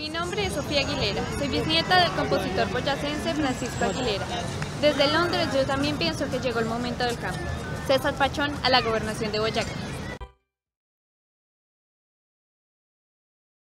Mi nombre es Sofía Aguilera, soy bisnieta del compositor boyacense Francisco Aguilera. Desde Londres yo también pienso que llegó el momento del cambio. César Pachón a la gobernación de Boyacá.